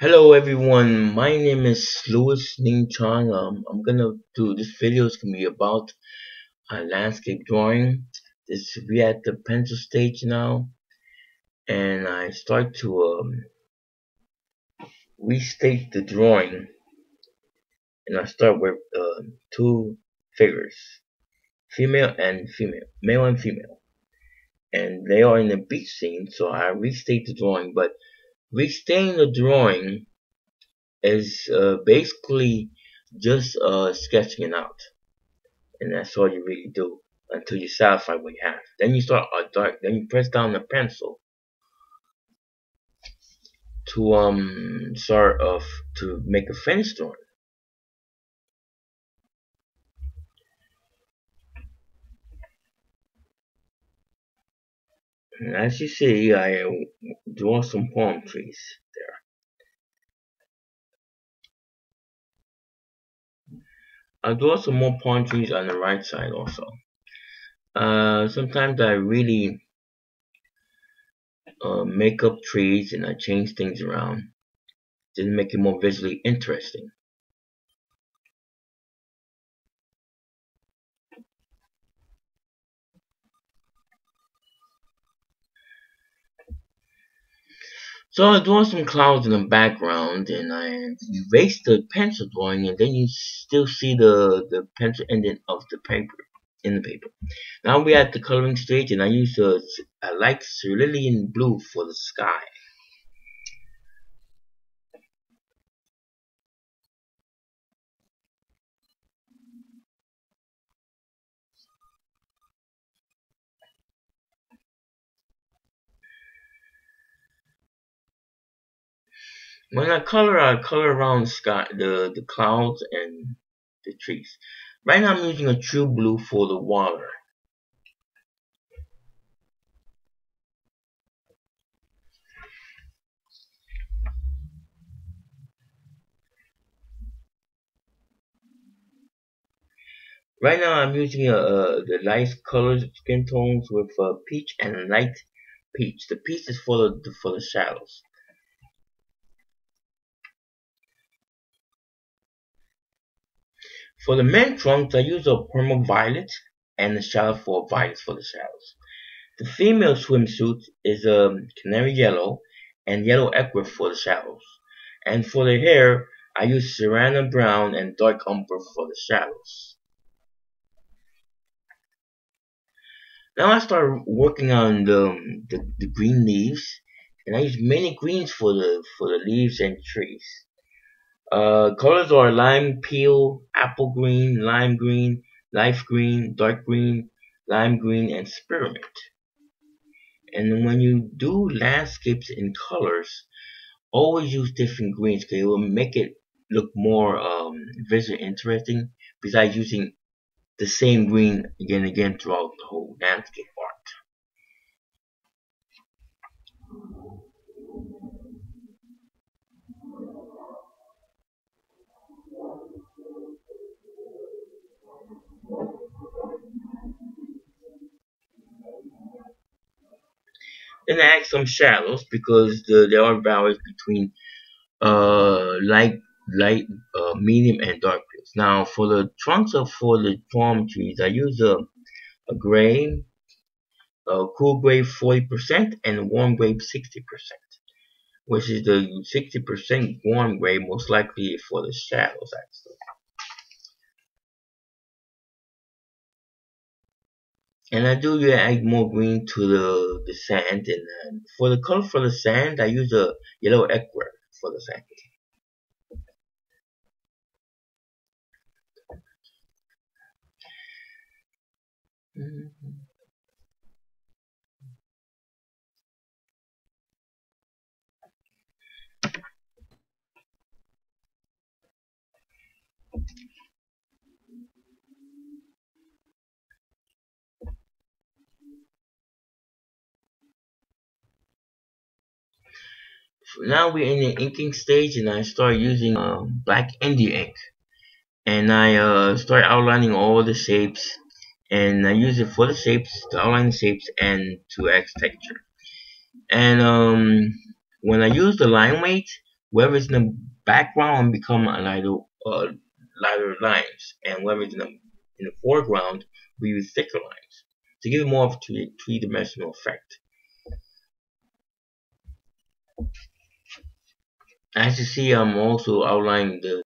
Hello everyone, my name is Luis Ngchong. Um, I'm gonna do this video is gonna be about a landscape drawing. This we at the pencil stage now, and I start to um, restate the drawing, and I start with uh, two figures, female and female, male and female, and they are in the beach scene. So I restate the drawing, but restating the drawing is uh, basically just uh, sketching it out. And that's all you really do until you're satisfied what you have. Then you start a dark, then you press down the pencil to um start of to make a fence drawing. As you see, I draw some palm trees there. I'll draw some more palm trees on the right side also. Uh, sometimes I really uh, make up trees and I change things around just make it more visually interesting. So I draw some clouds in the background and I erase the pencil drawing and then you still see the, the pencil ending of the paper in the paper. Now we're at the coloring stage and I use a, light cerulean blue for the sky. When I color, I color around the sky, the, the clouds and the trees. Right now I'm using a true blue for the water. Right now I'm using uh, the light colored skin tones with uh, peach and light peach. The peach is for the, for the shadows. For the men trunks, I use a parma violet and a shadow for violet for the shadows. The female swimsuit is a canary yellow and yellow ochre for the shadows. And for the hair, I use Sienna brown and dark umber for the shadows. Now I start working on the, um, the, the green leaves, and I use many greens for the for the leaves and trees. Uh, colors are lime peel, apple green, lime green, life green, dark green, lime green, and spearmint. And when you do landscapes in colors, always use different greens because it will make it look more um, visually interesting besides using the same green again and again throughout the whole landscape I add some shadows because the, there are values between uh, light, light, uh, medium, and dark. Now for the trunks of for the palm trees, I use a, a gray, a cool gray 40% and a warm gray 60%, which is the 60% warm gray most likely for the shadows actually. And I do add more green to the, the sand and for the color for the sand I use a yellow ochre for the sand. Mm -hmm. Now we're in the inking stage and I start using uh, black India ink. And I uh, start outlining all the shapes and I use it for the shapes to outline the shapes and to add texture. And um, when I use the line weight whether it's in the background become a lighter uh, lighter lines, and whether it's in the, in the foreground we use thicker lines to give more of a three-dimensional effect. As you see, I'm also outlining the